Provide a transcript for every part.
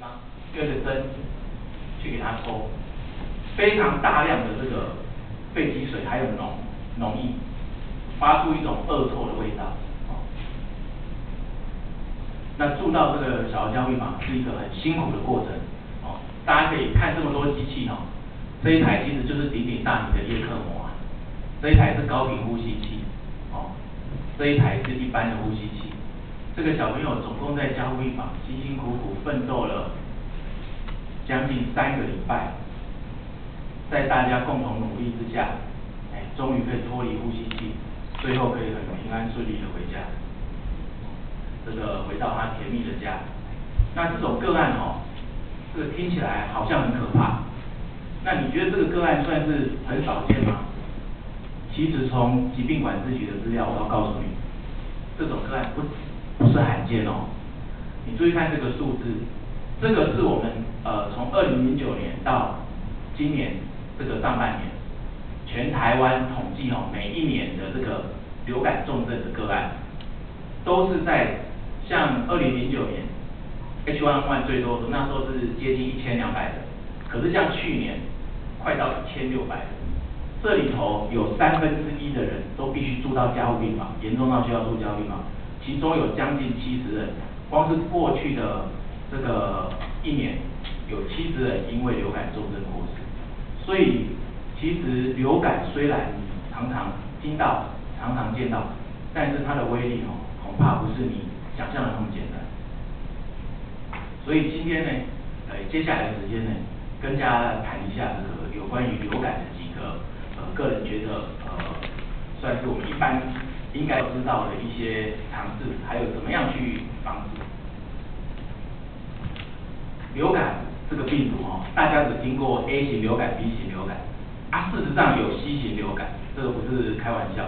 方用一个针去给它抽，非常大量的这个肺积水还有脓脓液，发出一种恶臭的味道。那注到这个小儿交会法是一个很辛苦的过程。哦，大家可以看这么多机器哦，这一台其实就是鼎鼎大名的叶克膜啊，这一台是高频呼吸器，哦，这一台是一般的呼吸器。这个小朋友总共在交会法辛辛苦苦奋斗了将近三个礼拜，在大家共同努力之下，哎，终于可以脱离呼吸器，最后可以很平安顺利的回家，这个回到他甜蜜的家。那这种个案哦，这个听起来好像很可怕。那你觉得这个个案算是很少见吗？其实从疾病管制局的资料，我要告诉你，这种个案不止不是罕见哦。你注意看这个数字，这个是我们呃从二零零九年到今年这个上半年，全台湾统计哦每一年的这个流感重症的个案，都是在像二零零九年 H1N1 最多的那时候是接近一千两百人，可是像去年。快到一千六百人，这里头有三分之一的人都必须住到加护病房，严重到需要住加护病房，其中有将近七十人，光是过去的这个一年，有七十人因为流感重症过世。所以其实流感虽然常常听到、常常见到，但是它的威力哦，恐怕不是你想象的那么简单。所以今天呢，呃，接下来的时间呢，跟大家谈一下这个。有关于流感的几个呃，个人觉得呃，算是我们一般应该知道的一些常识，还有怎么样去防止流感这个病毒哦，大家只听过 A 型流感、B 型流感，啊，事实上有 C 型流感，这个不是开玩笑。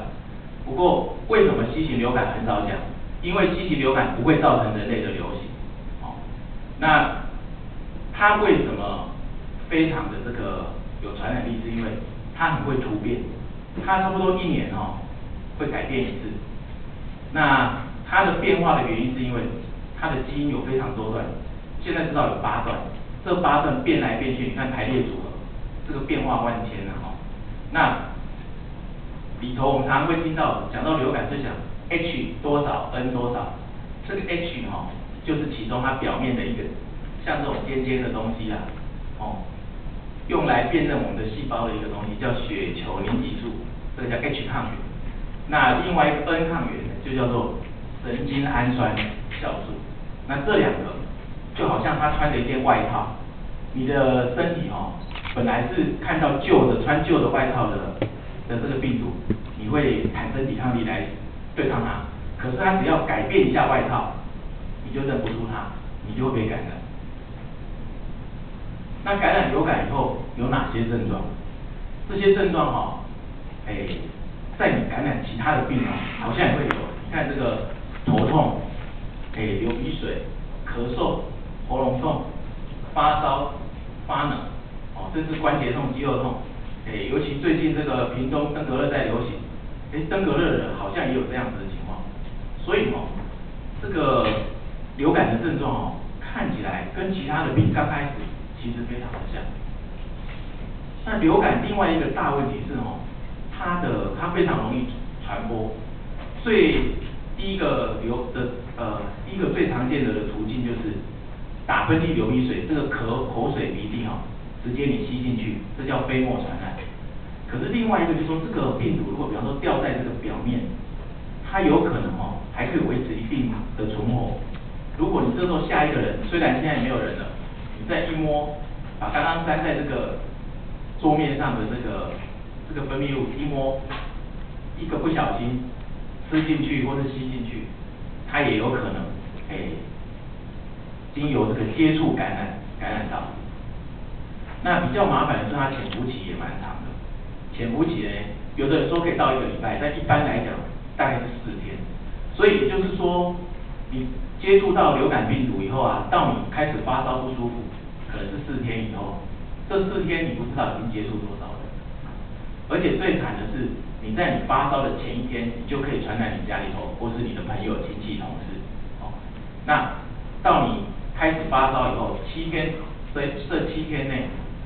不过为什么 C 型流感很少讲？因为 C 型流感不会造成人类的流行，哦，那它为什么非常的这个？有传染力是因为它很会突变，它差不多一年哦会改变一次。那它的变化的原因是因为它的基因有非常多段，现在知道有八段，这八段变来变去，你看排列组合，这个变化万千啊哈。那里头我们常常会听到讲到流感就讲 H 多少 N 多少，这个 H 哈就是其中它表面的一个像这种尖尖的东西啦，哦。用来辨认我们的细胞的一个东西叫血球凝集素，这个叫 H 抗原。那另外一个 N 抗原呢，就叫做神经氨酸酵素。那这两个就好像他穿着一件外套，你的身体哦，本来是看到旧的穿旧的外套的的这个病毒，你会产生抵抗力来对抗它。可是它只要改变一下外套，你就认不出它，你就会被感染。那感染流感以后有哪些症状？这些症状哈，哎，在你感染其他的病啊，好像也会有。你看这个头痛，哎，流鼻水，咳嗽，喉咙痛，发烧，发冷，哦，甚至关节痛、肌肉痛，哎，尤其最近这个屏东登革热在流行，哎，登革热人好像也有这样子的情况。所以哦，这个流感的症状哦，看起来跟其他的病刚开始。其实非常的像。那流感另外一个大问题是哦，它的它非常容易传播。最第一个流的呃第一个最常见的途径就是打喷嚏、流鼻水，这个咳口水鼻涕哈，直接你吸进去，这叫飞沫传染。可是另外一个就是说，这个病毒如果比方说掉在这个表面，它有可能哦还可以维持一定的存活。如果你这时候下一个人，虽然现在没有人了。你再一摸，把刚刚粘在这个桌面上的这个这个分泌物一摸，一个不小心吃进去或者吸进去，它也有可能诶，经由这个接触感染感染到。那比较麻烦的是它潜伏期也蛮长的，潜伏期呢，有的人说可以到一个礼拜，但一般来讲大概是四天。所以就是说，你接触到流感病毒以后啊，到你开始发烧不舒服。可能是四天以后，这四天你不知道已经接触多少，而且最惨的是，你在你发烧的前一天，你就可以传染你家里头或是你的朋友、亲戚、同事，哦，那到你开始发烧以后，七天这这七天内，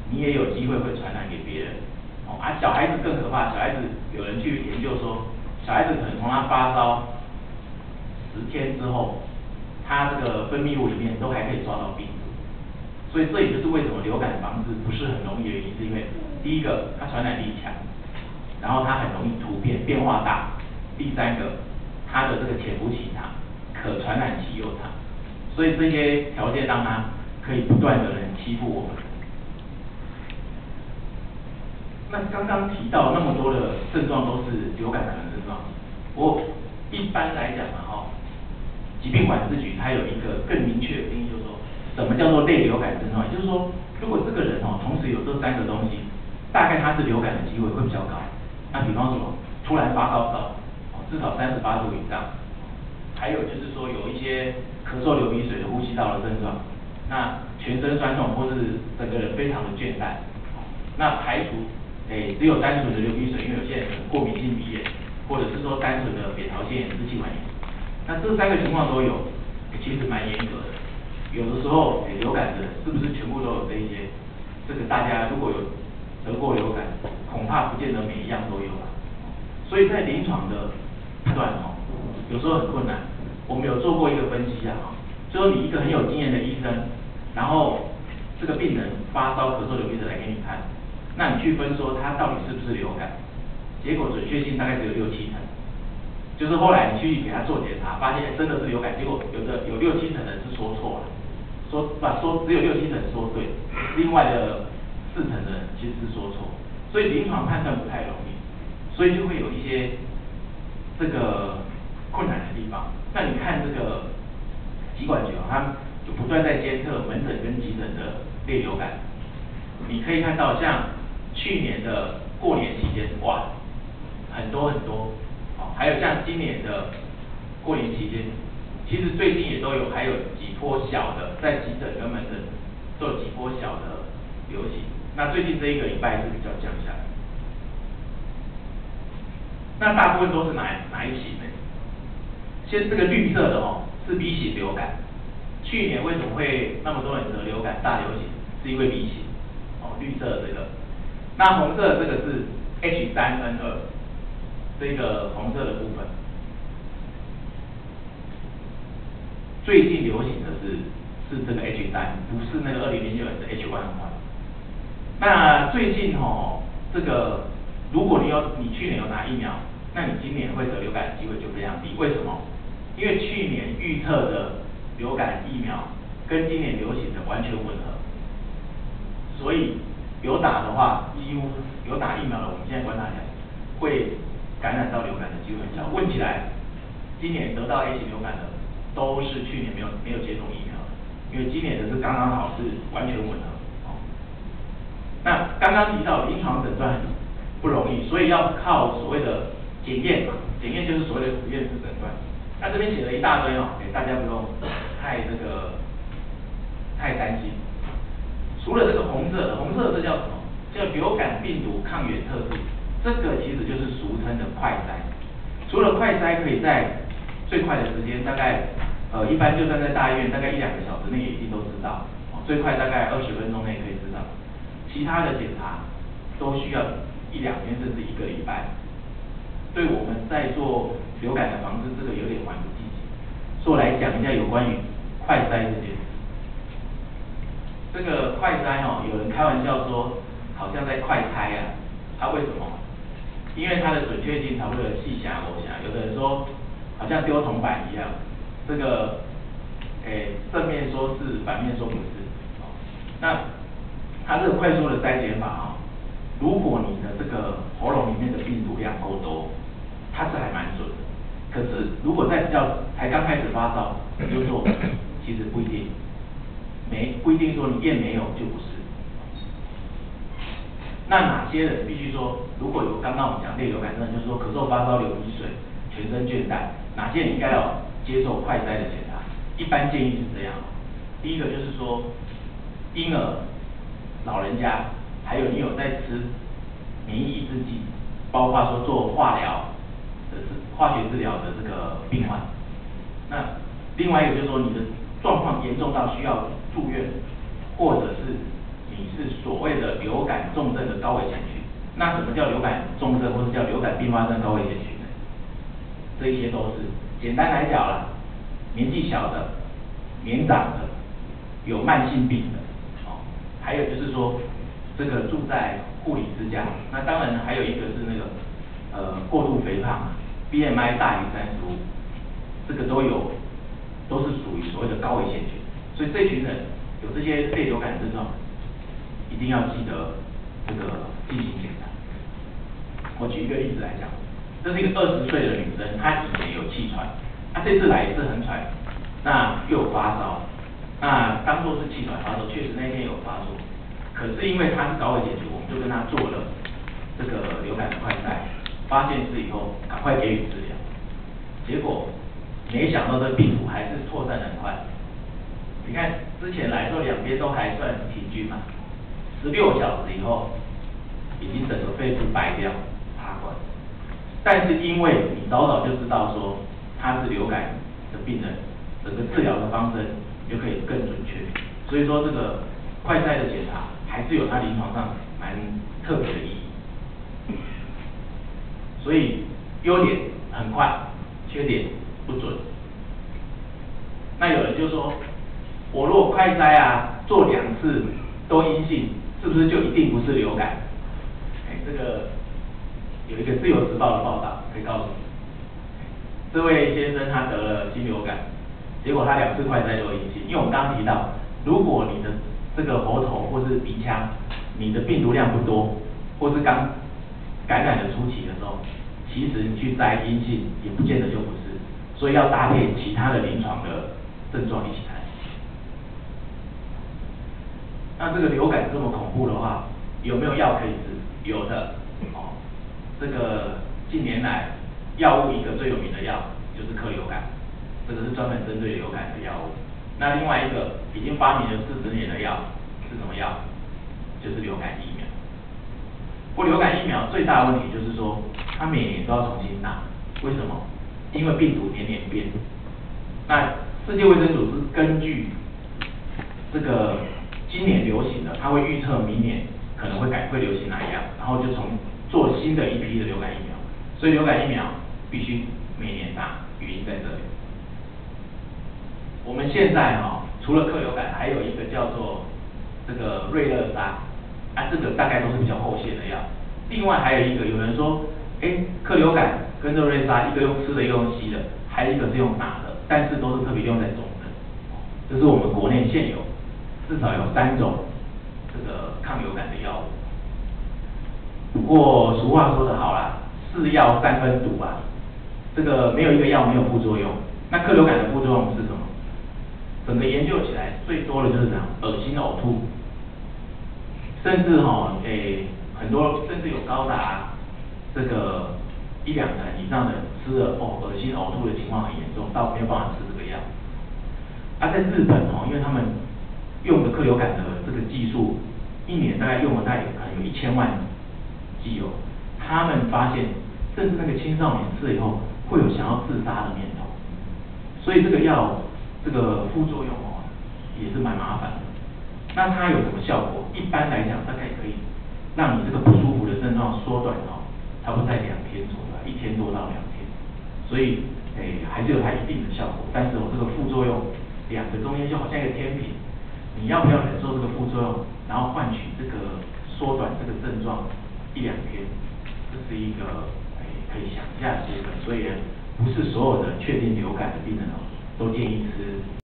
你也有机会会传染给别人。哦，啊，小孩子更可怕，小孩子有人去研究说，小孩子可能从他发烧十天之后，他这个分泌物里面都还可以抓到病毒。所以这也就是为什么流感防治不是很容易的原因，是因为第一个它传染力强，然后它很容易突变变化大，第三个它的这个潜伏期长，可传染期又长，所以这些条件让它可以不断的人欺负我们。那刚刚提到那么多的症状都是流感的症状，我一般来讲嘛，哈，疾病管制局它有一个更明确的定义，就是说。什么叫做类流感症状？就是说，如果这个人哦同时有这三个东西，大概它是流感的机会会比较高。那比方说，突然发高烧，哦至少三十八度以上，还有就是说有一些咳嗽、流鼻水的呼吸道的症状，那全身酸痛或是整个人非常的倦怠，那排除诶只有单纯的流鼻水，因为有些人过敏性鼻炎，或者是说单纯的扁桃腺炎、支气管炎，那这三个情况都有，其实蛮严格的。有的时候，流感的是不是全部都有这一些？这个大家如果有得过流感，恐怕不见得每一样都有吧。所以在临床的判断哦，有时候很困难。我们有做过一个分析啊，就说你一个很有经验的医生，然后这个病人发烧、咳嗽、流鼻水来给你看，那你去分说他到底是不是流感，结果准确性大概只有六七成。就是后来你去给他做检查，发现真的是流感，结果有的有六七成人是说错了。说把说只有六七成说对，另外的四成的人其实是说错，所以临床判断不太容易，所以就会有一些这个困难的地方。那你看这个疾管局啊，它就不断在监测门诊跟急诊的类流感，你可以看到像去年的过年期间，哇，很多很多，哦，还有像今年的过年期间。其实最近也都有，还有几波小的在急诊跟门诊做几波小的流行。那最近这一个礼拜是比较降下来。那大部分都是哪哪一型呢？先这个绿色的哦，是 B 型流感。去年为什么会那么多人得流感大流行？是因为 B 型哦，绿色的这个。那红色的这个是 H3N2，这个红色的部分。最近流行的是是这个 H 三，不是那个二零零九年的 H one one。那最近哦，这个如果你有你去年有打疫苗，那你今年会得流感的机会就非常低。为什么？因为去年预测的流感疫苗跟今年流行的完全吻合，所以有打的话，几乎有打疫苗的，我们现在观察起来，会感染到流感的机会很小。问起来，今年得到 A 型流感的。都是去年没有没有接种疫苗，因为今年的是刚刚好是完全吻合。刚刚提到临床诊断不容易，所以要靠所谓的检验，检验就是所谓的实验室诊断。那这边写了一大堆哦，给大家不用太这个太担心。除了这个红色的，红色的这叫什么？叫流感病毒抗原测试，这个其实就是俗称的快筛。除了快筛可以在最快的时间大概。呃，一般就算在大医院，大概一两个小时内也一定都知道，最快大概二十分钟内可以。其他的检查都需要一两天甚至一个礼拜。对我们在做流感的防治，这个有点缓不济急。所以我来讲一下有关于快筛这件事。这个快筛哦，有人开玩笑说，好像在快拆啊，它为什么？因为它的准确性才会有细狭我狭，有的人说好像丢铜板一样。这个，诶，正面说是，反面说不是，那它这个快速的筛检法啊，如果你的这个喉咙里面的病毒量够多，它是还蛮准的。可是如果在比较才刚开始发烧就做，其实不一定，没不一定说你验没有就不是。那哪些人必须说，如果有刚刚我们讲类流感症，就是说咳嗽、发烧、流鼻水、全身倦怠，哪些人应该要？接受快筛的检查，一般建议是这样。第一个就是说，婴儿、老人家，还有你有在吃免疫制剂，包括说做化疗的、化学治疗的这个病患。那另外一个就是说，你的状况严重到需要住院，或者是你是所谓的流感重症的高危险群。那什么叫流感重症，或者叫流感并发症高危险群呢？这一些都是简单来讲了，年纪小的、年长的、有慢性病的，还有就是说这个住在护理之家。那当然还有一个是那个呃过度肥胖，BMI 大于三十五，这个都有。都是属于所谓的高危险群，所以这群人有这些肺流感症状，一定要记得这个进行检查。我举一个例子来讲，这是一个二十岁的女生，她以前有气喘，她这次来也是很喘，那又有发烧，那当做是气喘发作，确实那天有发作，可是因为他是高危险群，我们就跟他做了这个流感的快筛，发现是以后赶快给予治疗，结果。没想到这病毒还是扩散很快，你看之前来说两边都还算平均嘛，十六小时以后，已经整个肺部白掉插管，但是因为你早早就知道说他是流感的病人，整个治疗的方针就可以更准确，所以说这个快筛的检查还是有它临床上蛮特别的意义，所以优点很快，缺点。不准。那有人就说，我如果快筛啊做两次都阴性，是不是就一定不是流感？哎，这个有一个自由时报的报道可以告诉你，这位先生他得了新流感，结果他两次快筛都阴性。因为我们刚刚提到，如果你的这个喉头或是鼻腔，你的病毒量不多，或是刚感染的初期的时候，其实你去筛阴性也不见得就不是。所以要搭配其他的临床的症状一起看。那这个流感这么恐怖的话，有没有药可以治？有的，哦，这个近年来药物一个最有名的药就是克流感，这个是专门针对流感的药物。那另外一个已经发明了四十年的药是什么药？就是流感疫苗。不过流感疫苗最大的问题就是说，它每年都要重新打，为什么？因为病毒年年变，那世界卫生组织根据这个今年流行的，它会预测明年可能会改会流行哪一样，然后就从做新的一批的流感疫苗，所以流感疫苗必须每年打，原因在这里。我们现在哈，除了克流感，还有一个叫做这个瑞乐沙，啊，这个大概都是比较后线的药。另外还有一个，有人说，哎，克流感。跟热瑞沙，一个用吃的，一个用吸的，还有一个是用打的，但是都是特别用在肿的。这是我们国内现有至少有三种这个抗流感的药物。不过俗话说得好啦，是药三分毒啊，这个没有一个药没有副作用。那克流感的副作用是什么？整个研究起来最多的就是讲恶心呕吐，甚至哈诶很多甚至有高达这个。一两成以上的吃了哦恶心呕吐的情况很严重，到没有办法吃这个药。而在日本哦，因为他们用的克流感的这个技术，一年大概用了大概可能有一千万剂哦，他们发现甚至那个青少年吃了以后会有想要自杀的念头，所以这个药这个副作用哦也是蛮麻烦的。那它有什么效果？一般来讲大概可以让你这个不舒服的症状缩短哦。差不多在两天左右，一天多到两天，所以哎还是有它一定的效果。但是我这个副作用，两个中间就好像一个天平，你要不要忍受这个副作用，然后换取这个缩短这个症状一两天，这是一个诶可以想一下的部分。所以不是所有的确定流感的病人哦都建议吃。